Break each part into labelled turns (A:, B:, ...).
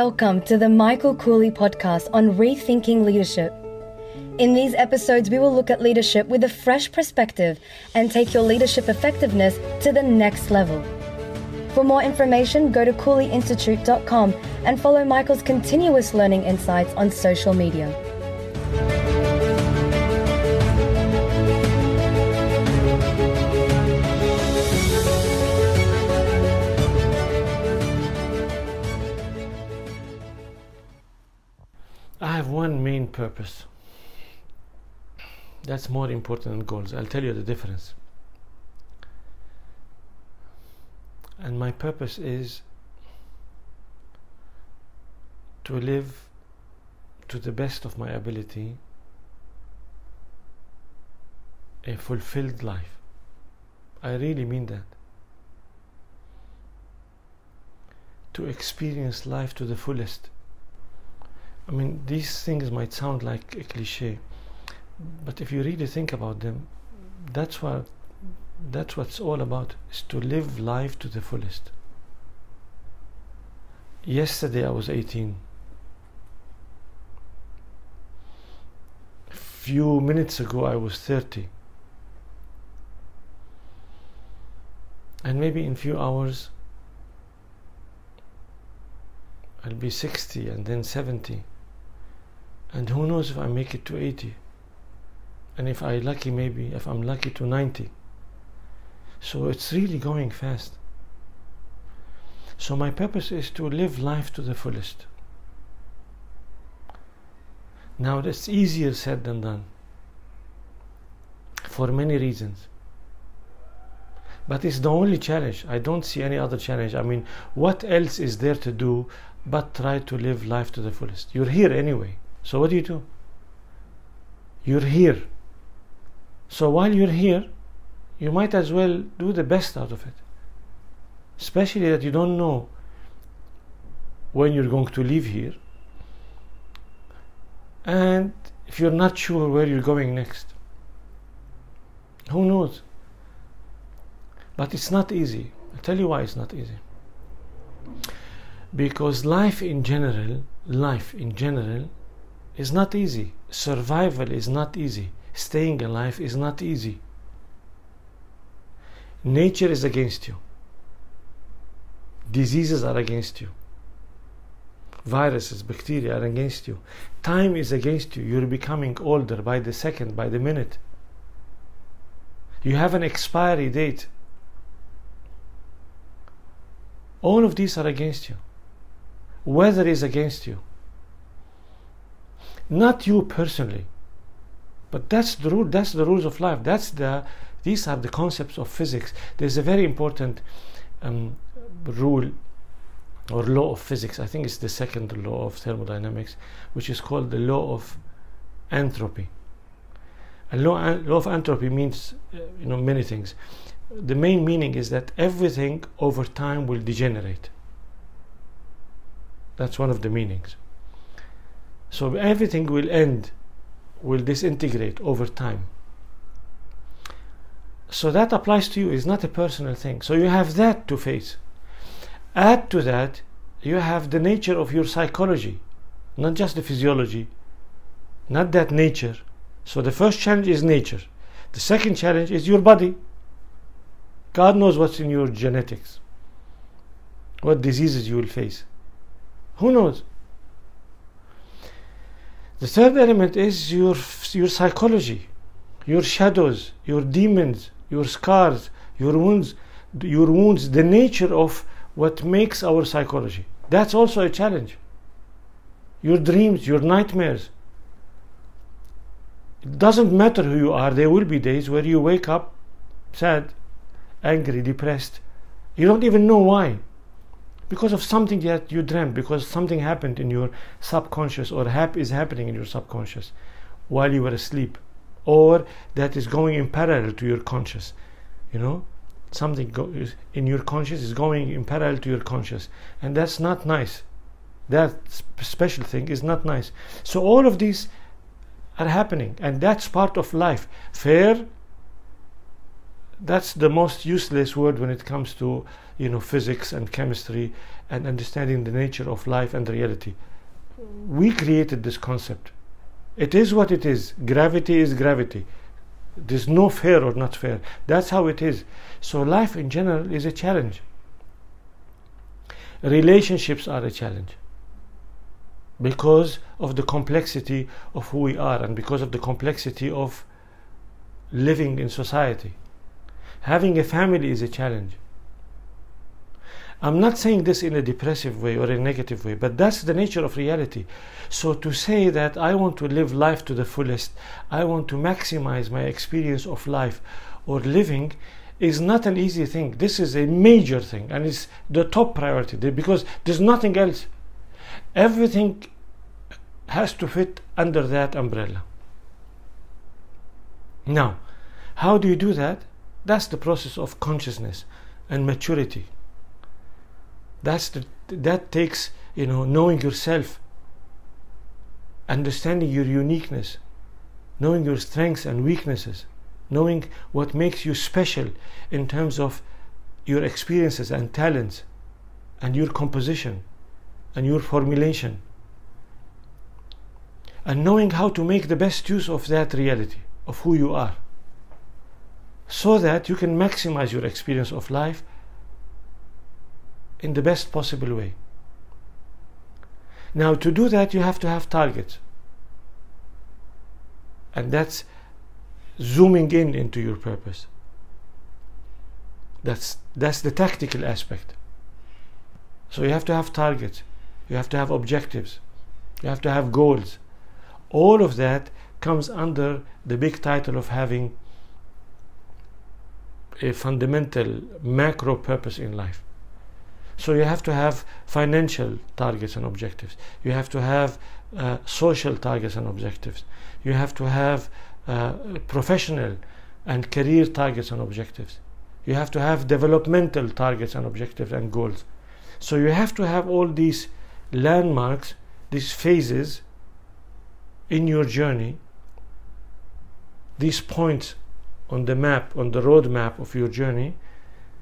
A: Welcome to the Michael Kouly podcast on rethinking leadership. In these episodes, we will look at leadership with a fresh perspective and take your leadership effectiveness to the next level. For more information, go to KoulyInstitute.com and follow Michael's continuous learning insights on social media.
B: Purpose. That's more important than goals. I'll tell you the difference. And my purpose is to live to the best of my ability a fulfilled life. I really mean that. To experience life to the fullest. I mean, these things might sound like a cliche, but if you really think about them, that's what that's what it's all about is to live life to the fullest. Yesterday I was 18. A Few minutes ago I was 30. And maybe in few hours I'll be 60 and then 70 and who knows if I make it to 80 and if I lucky maybe if I'm lucky to 90 so it's really going fast. So my purpose is to live life to the fullest. Now that's easier said than done. For many reasons. But it's the only challenge. I don't see any other challenge. I mean what else is there to do but try to live life to the fullest? You're here anyway so what do you do? You're here. So while you're here, you might as well do the best out of it. Especially that you don't know when you're going to leave here. And if you're not sure where you're going next, who knows? But it's not easy. I'll tell you why it's not easy. Because life in general, life in general, is not easy. Survival is not easy. Staying alive is not easy. Nature is against you. Diseases are against you. Viruses, bacteria are against you. Time is against you. You're becoming older by the second, by the minute. You have an expiry date. All of these are against you. Weather is against you not you personally. But that's the rule that's the rules of life. That's the these are the concepts of physics. There's a very important um, rule or law of physics. I think it's the second law of thermodynamics which is called the law of entropy. A law, law of entropy means uh, you know many things. The main meaning is that everything over time will degenerate. That's one of the meanings so everything will end, will disintegrate over time. So that applies to you, it's not a personal thing. So you have that to face. Add to that, you have the nature of your psychology, not just the physiology, not that nature. So the first challenge is nature. The second challenge is your body. God knows what's in your genetics, what diseases you will face. Who knows? The third element is your, your psychology, your shadows, your demons, your scars, your wounds, your wounds, the nature of what makes our psychology. That's also a challenge. Your dreams, your nightmares. It doesn't matter who you are, there will be days where you wake up sad, angry, depressed. You don't even know why because of something that you dreamt, because something happened in your subconscious or hap- is happening in your subconscious while you were asleep, or that is going in parallel to your conscious. You know, something go- in your conscious is going in parallel to your conscious, and that's not nice. That sp- special thing is not nice. So all of these are happening, and that's part of life. Fair, that's the most useless word when it comes to you know physics and chemistry and understanding the nature of life and reality. We created this concept. It is what it is. Gravity is gravity. There's no fair or not fair. That's how it is. So life in general is a challenge. Relationships are a challenge because of the complexity of who we are and because of the complexity of living in society. Having a family is a challenge I'm not saying this in a depressive way or a negative way, but that's the nature of reality. So to say that I want to live life to the fullest, I want to maximize my experience of life or living is not an easy thing. This is a major thing and it's the top priority because there's nothing else. Everything has to fit under that umbrella. Now, how do you do that? That's the process of consciousness and maturity that's the, that takes you know knowing yourself understanding your uniqueness knowing your strengths and weaknesses knowing what makes you special in terms of your experiences and talents and your composition and your formulation. And knowing how to make the best use of that reality of who you are so that you can maximize your experience of life in the best possible way. Now, to do that, you have to have targets. And that's zooming in into your purpose. That's, that's the tactical aspect. So you have to have targets, you have to have objectives, you have to have goals. All of that comes under the big title of having a fundamental macro purpose in life. So you have to have financial targets and objectives. You have to have uh, social targets and objectives. You have to have uh, professional and career targets and objectives. You have to have developmental targets and objectives and goals. So you have to have all these landmarks, these phases in your journey, these points on the map, on the road map of your journey,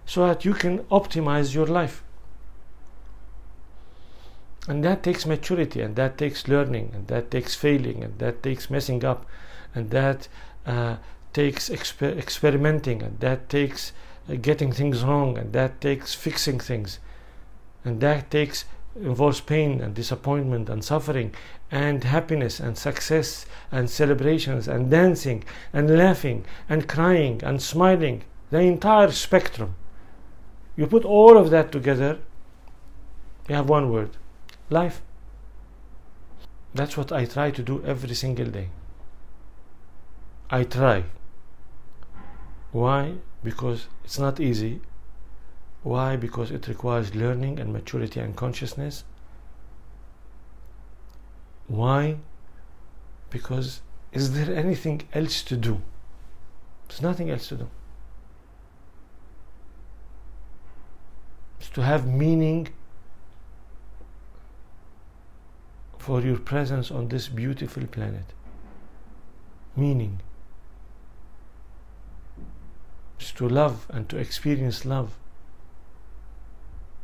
B: so that you can optimize your life and that takes maturity and that takes learning and that takes failing and that takes messing up and that uh, takes exper- experimenting and that takes uh, getting things wrong and that takes fixing things. And that takes involves pain and disappointment and suffering and happiness and success and celebrations and dancing and laughing and crying and smiling the entire spectrum. You put all of that together you have one word life. That's what I try to do every single day. I try. Why? Because it's not easy. Why? Because it requires learning and maturity and consciousness. Why? Because is there anything else to do? There's nothing else to do. It's to have meaning for your presence on this beautiful planet. Meaning is to love and to experience love,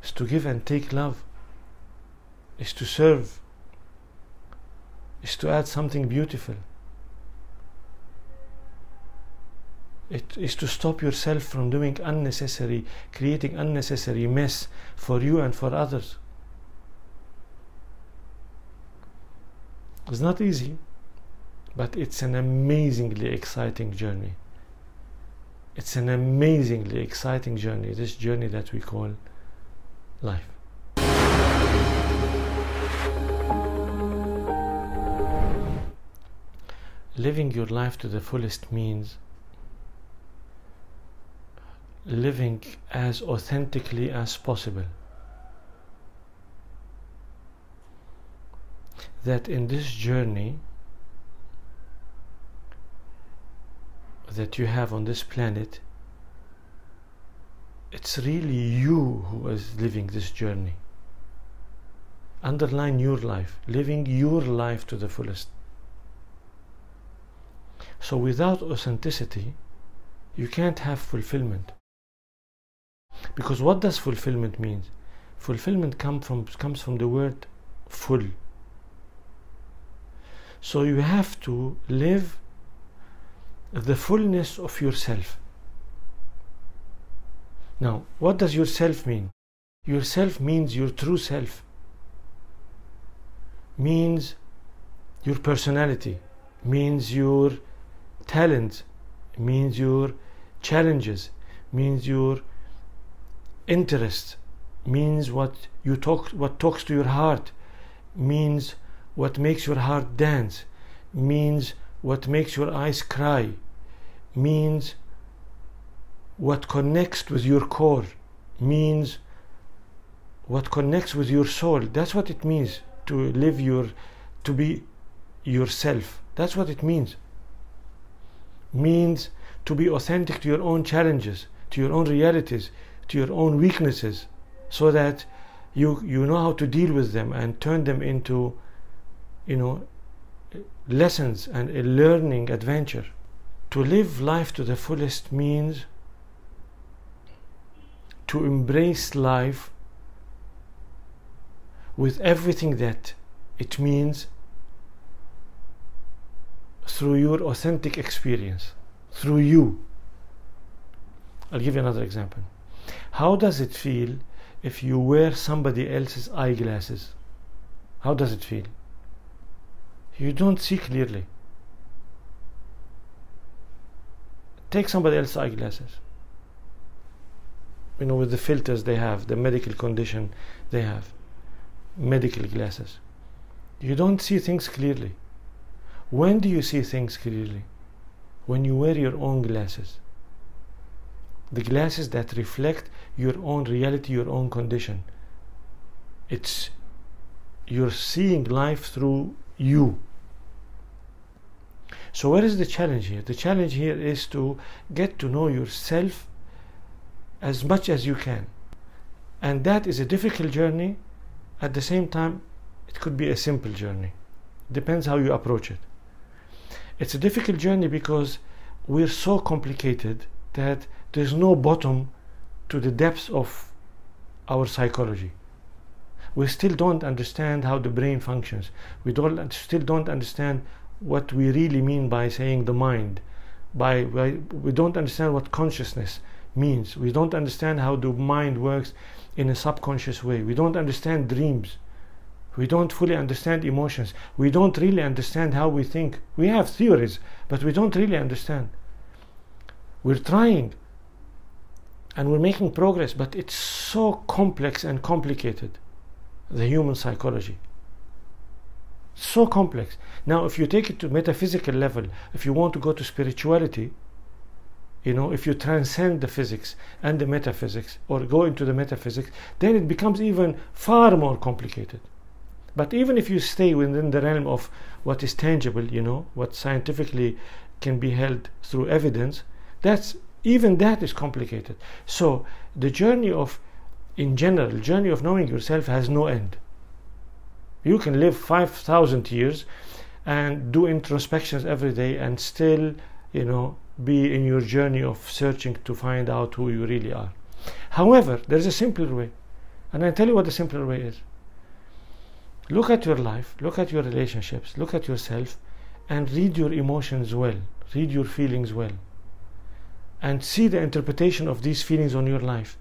B: is to give and take love, is to serve, is to add something beautiful. It is to stop yourself from doing unnecessary, creating unnecessary mess for you and for others. It's not easy, but it's an amazingly exciting journey. It's an amazingly exciting journey, this journey that we call life. Living your life to the fullest means living as authentically as possible. That in this journey that you have on this planet, it's really you who is living this journey. Underline your life, living your life to the fullest. So, without authenticity, you can't have fulfillment. Because what does fulfillment mean? Fulfillment come from, comes from the word full. So you have to live the fullness of yourself. Now, what does yourself mean? Yourself means your true self, means your personality, means your talent, means your challenges, means your interest, means what you talk what talks to your heart, means what makes your heart dance, means what makes your eyes cry, means what connects with your core, means what connects with your soul. That's what it means to live your, to be yourself. That's what it means. Means to be authentic to your own challenges, to your own realities, to your own weaknesses, so that you you know how to deal with them and turn them into, you know, lessons and a learning adventure. To live life to the fullest means to embrace life with everything that it means through your authentic experience, through you. I'll give you another example. How does it feel if you wear somebody else's eyeglasses? How does it feel? You don't see clearly. Take somebody else's eyeglasses. You know, with the filters they have, the medical condition they have, medical glasses. You don't see things clearly. When do you see things clearly? When you wear your own glasses. The glasses that reflect your own reality, your own condition. It's you're seeing life through you. So, where is the challenge here? The challenge here is to get to know yourself as much as you can. And that is a difficult journey. At the same time, it could be a simple journey. Depends how you approach it. It's a difficult journey because we're so complicated that there's no bottom to the depths of our psychology. We still don't understand how the brain functions. We don't still don't understand what we really mean by saying the mind. By, we don't understand what consciousness means. We don't understand how the mind works in a subconscious way. We don't understand dreams. We don't fully understand emotions. We don't really understand how we think. We have theories, but we don't really understand. We're trying and we're making progress, but it's so complex and complicated the human psychology so complex. Now, if you take it to metaphysical level, if you want to go to spirituality, you know, if you transcend the physics and the metaphysics or go into the metaphysics, then it becomes even far more complicated. But even if you stay within the realm of what is tangible, you know, what scientifically can be held through evidence, that's even that is complicated. So the journey of, in general, journey of knowing yourself has no end. You can live 5,000 years and do introspections every day and still, you know, be in your journey of searching to find out who you really are. However, there's a simpler way. And I tell you what the simpler way is. Look at your life, look at your relationships, look at yourself, and read your emotions well, read your feelings well, and see the interpretation of these feelings on your life.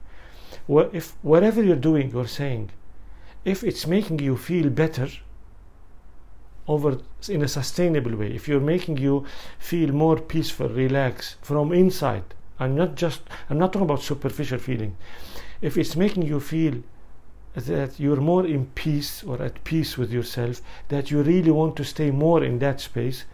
B: If whatever you're doing or saying if it's making you feel better over in a sustainable way if you're making you feel more peaceful relaxed from inside i'm not just i'm not talking about superficial feeling. If it's making you feel that you're more in peace or at peace with yourself that you really want to stay more in that space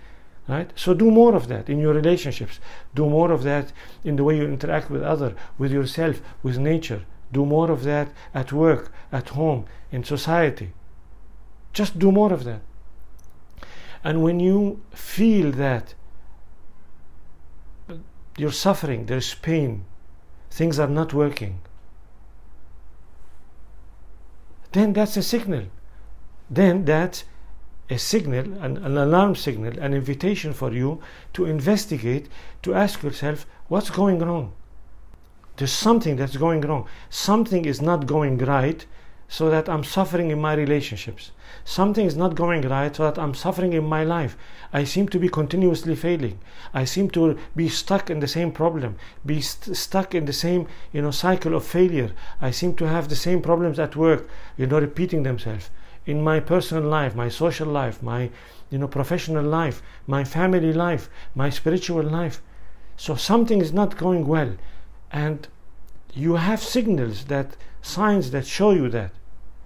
B: right? So do more of that in your relationships. Do more of that in the way you interact with other with yourself with nature do more of that at work, at home, in society. Just do more of that. And when you feel that you're suffering, there's pain, things are not working, then that's a signal. Then that's a signal, an, an alarm signal, an invitation for you to investigate, to ask yourself, what's going wrong? There's something that's going wrong. Something is not going right so that I'm suffering in my relationships. Something is not going right so that I'm suffering in my life. I seem to be continuously failing. I seem to be stuck in the same problem, be st- stuck in the same, you know, cycle of failure. I seem to have the same problems at work, you know, repeating themselves. In my personal life, my social life, my, you know, professional life, my family life, my spiritual life. So something is not going well. And you have signals that signs that show you that.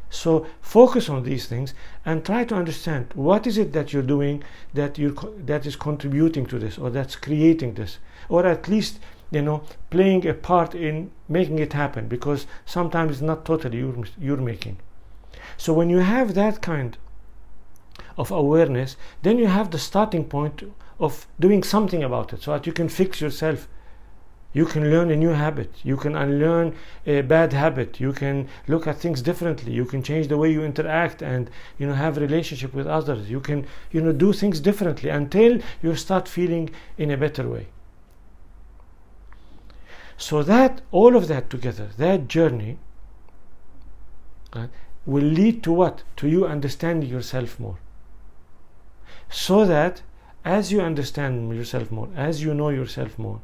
B: So focus on these things and try to understand what is it that you're doing that you that is contributing to this or that's creating this. Or at least you know playing a part in making it happen because sometimes it's not totally you're, you're making. So when you have that kind of awareness then you have the starting point of doing something about it so that you can fix yourself you can learn a new habit. You can unlearn a bad habit. You can look at things differently. You can change the way you interact and you know have relationship with others. You can you know do things differently until you start feeling in a better way. So that all of that together, that journey, right, will lead to what? To you understanding yourself more. So that as you understand yourself more, as you know yourself more,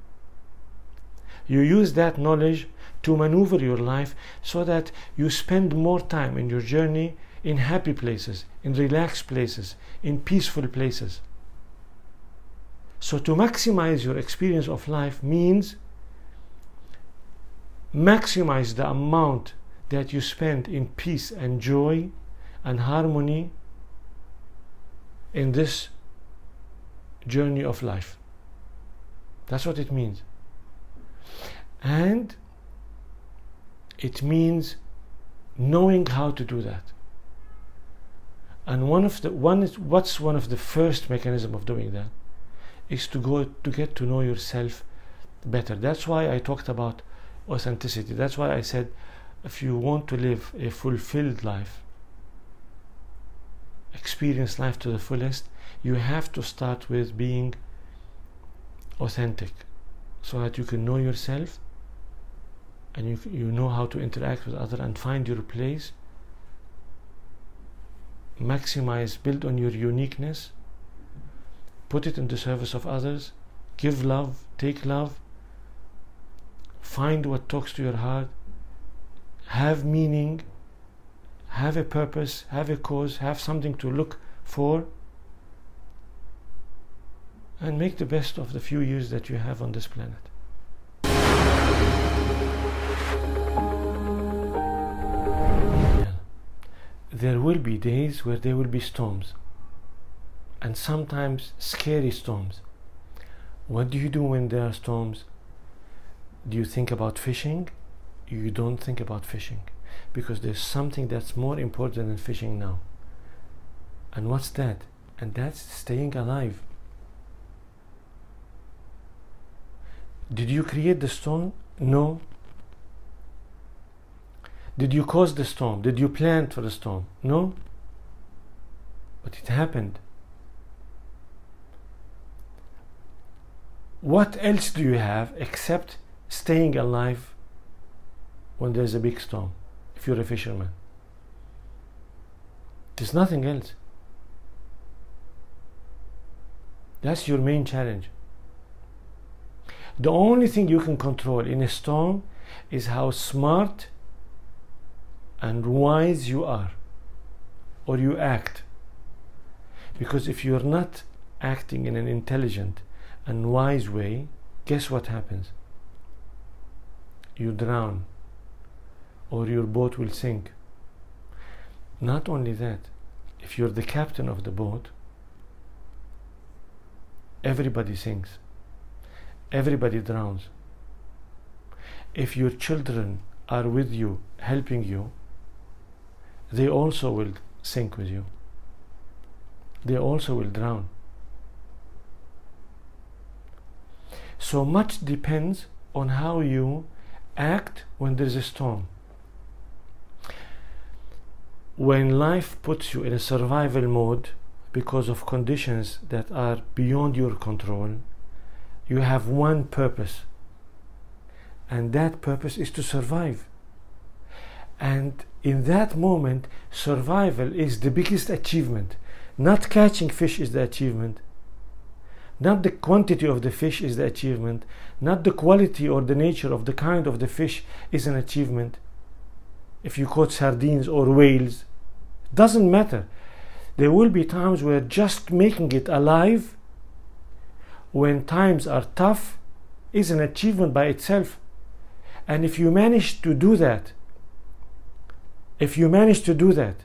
B: you use that knowledge to maneuver your life so that you spend more time in your journey in happy places, in relaxed places, in peaceful places. So, to maximize your experience of life means maximize the amount that you spend in peace and joy and harmony in this journey of life. That's what it means and it means knowing how to do that. And one of the one is what's one of the first mechanism of doing that? Is to go to get to know yourself better. That's why i talked about authenticity. That's why i said if you want to live a fulfilled life experience life to the fullest you have to start with being authentic so that you can know yourself and you, you know how to interact with others and find your place. Maximize build on your uniqueness. Put it in the service of others. Give love take love. Find what talks to your heart. Have meaning. Have a purpose. Have a cause. Have something to look for and make the best of the few years that you have on this planet there will be days where there will be storms and sometimes scary storms. What do you do when there are storms? Do you think about fishing? You don't think about fishing because there's something that's more important than fishing now. And what's that? And that's staying alive. Did you create the storm? No, did you cause the storm? Did you plan for the storm? No. But it happened. What else do you have except staying alive when there's a big storm if you're a fisherman? There's nothing else. That's your main challenge. The only thing you can control in a storm is how smart and wise you are or you act. Because if you're not acting in an intelligent and wise way, guess what happens? You drown or your boat will sink. Not only that, if you're the captain of the boat, everybody sinks, everybody drowns. If your children are with you, helping you, they also will sink with you. They also will drown. So much depends on how you act when there is a storm. When life puts you in a survival mode because of conditions that are beyond your control, you have one purpose. And that purpose is to survive. And in that moment, survival is the biggest achievement. Not catching fish is the achievement. Not the quantity of the fish is the achievement. Not the quality or the nature of the kind of the fish is an achievement. If you caught sardines or whales, doesn't matter. There will be times where just making it alive when times are tough is an achievement by itself. And if you manage to do that, if you manage to do that,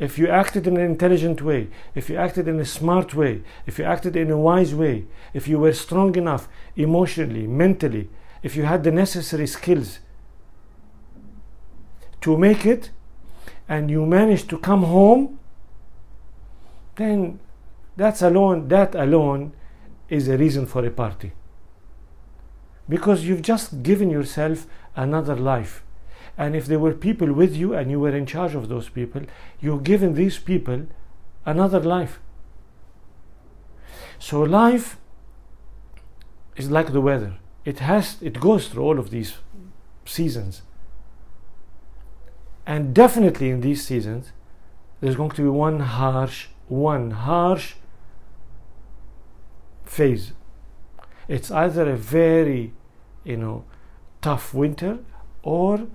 B: if you acted in an intelligent way, if you acted in a smart way, if you acted in a wise way, if you were strong enough emotionally, mentally, if you had the necessary skills to make it, and you managed to come home, then that's alone, that alone is a reason for a party. Because you've just given yourself another life. And if there were people with you and you were in charge of those people, you've given these people another life. So life is like the weather. It has it goes through all of these seasons. And definitely in these seasons, there's going to be one harsh, one harsh phase. It's either a very, you know, tough winter or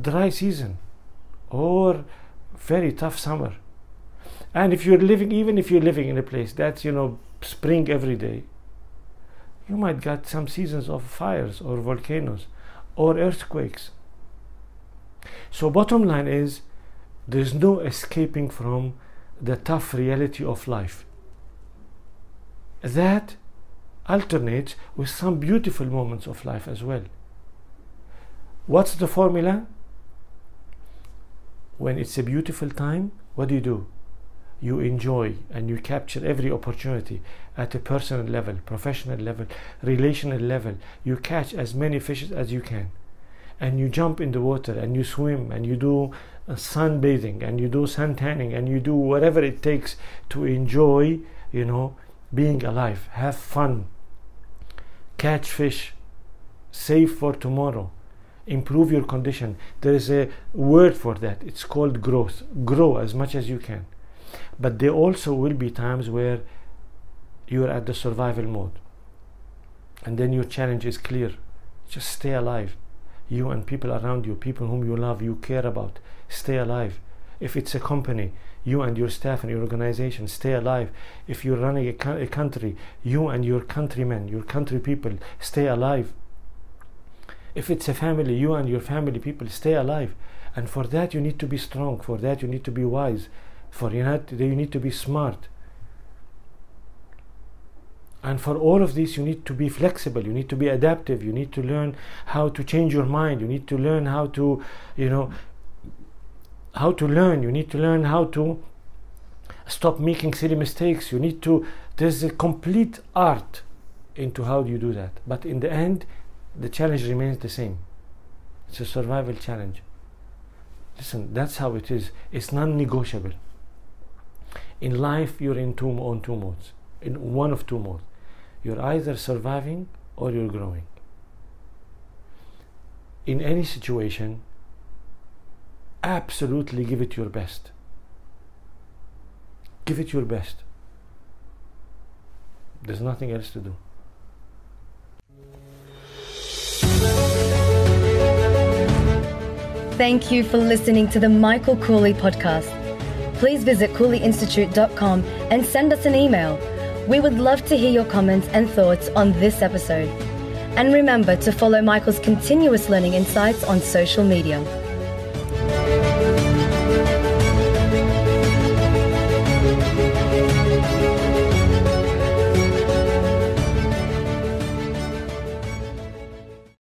B: dry season or very tough summer. And if you're living, even if you're living in a place that's, you know, spring every day, you might get some seasons of fires or volcanoes or earthquakes. So, bottom line is there's no escaping from the tough reality of life. That alternates with some beautiful moments of life as well. What's the formula? When it's a beautiful time, what do you do? You enjoy and you capture every opportunity at a personal level, professional level, relational level. You catch as many fishes as you can. And you jump in the water and you swim and you do uh, sunbathing and you do sun tanning and you do whatever it takes to enjoy, you know, being alive. Have fun. Catch fish. Save for tomorrow. Improve your condition. There is a word for that. It's called growth. Grow as much as you can. But there also will be times where you are at the survival mode. And then your challenge is clear. Just stay alive. You and people around you people whom you love you care about stay alive. If it's a company you and your staff and your organization stay alive if you're running a, a country you and your countrymen your country people stay alive if it's a family, you and your family people stay alive. And for that, you need to be strong. For that, you need to be wise. For that, you need to be smart. And for all of this, you need to be flexible. You need to be adaptive. You need to learn how to change your mind. You need to learn how to, you know, how to learn. You need to learn how to stop making silly mistakes. You need to, there's a complete art into how you do that. But in the end, the challenge remains the same. It's a survival challenge. Listen, that's how it is. It's non-negotiable. In life, you're in two on two modes. In one of two modes, you're either surviving or you're growing. In any situation, absolutely give it your best. Give it your best. There's nothing else to do.
A: Thank you for listening to the Michael Kouly podcast. Please visit KoulyInstitute.com and send us an email. We would love to hear your comments and thoughts on this episode. And remember to follow Michael's continuous learning insights on social media.